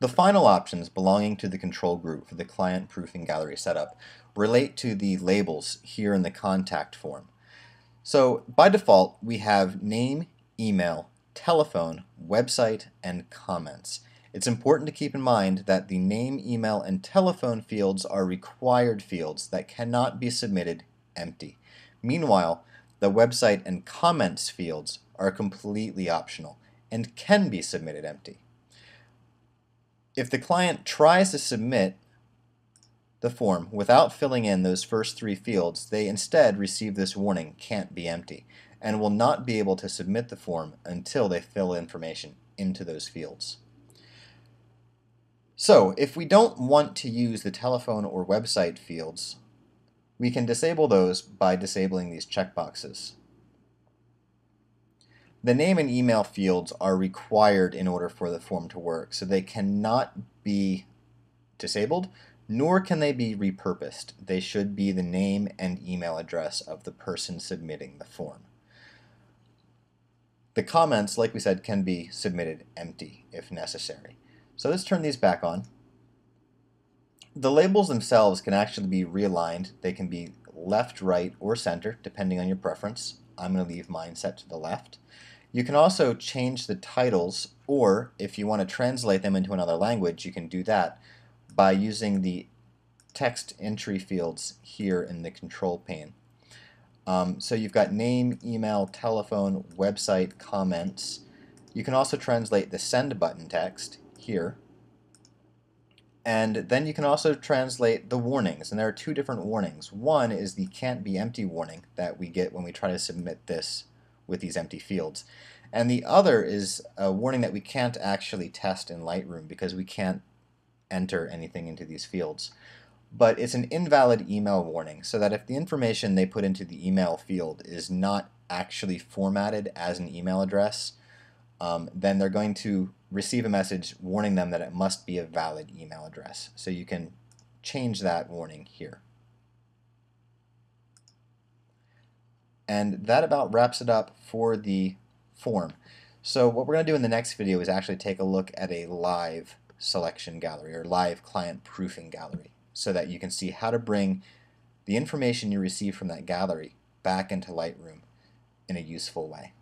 The final options belonging to the control group for the client proofing gallery setup relate to the labels here in the contact form. So by default, we have name, email, telephone, website, and comments. It's important to keep in mind that the name, email, and telephone fields are required fields that cannot be submitted empty. Meanwhile, the website and comments fields are completely optional and can be submitted empty. If the client tries to submit the form without filling in those first three fields, they instead receive this warning, can't be empty, and will not be able to submit the form until they fill information into those fields. So, if we don't want to use the telephone or website fields, we can disable those by disabling these checkboxes. The name and email fields are required in order for the form to work, so they cannot be disabled, nor can they be repurposed. They should be the name and email address of the person submitting the form. The comments, like we said, can be submitted empty if necessary. So let's turn these back on. The labels themselves can actually be realigned. They can be left, right, or center, depending on your preference. I'm going to leave mine set to the left. You can also change the titles, or if you want to translate them into another language, you can do that by using the text entry fields here in the control pane. Um, so you've got name, email, telephone, website, comments. You can also translate the send button text here. And then you can also translate the warnings, and there are two different warnings. One is the can't be empty warning that we get when we try to submit this with these empty fields. And the other is a warning that we can't actually test in Lightroom because we can't enter anything into these fields. But it's an invalid email warning, so that if the information they put into the email field is not actually formatted as an email address, um, then they're going to receive a message warning them that it must be a valid email address. So you can change that warning here. And that about wraps it up for the form. So what we're going to do in the next video is actually take a look at a live selection gallery or live client proofing gallery so that you can see how to bring the information you receive from that gallery back into Lightroom in a useful way.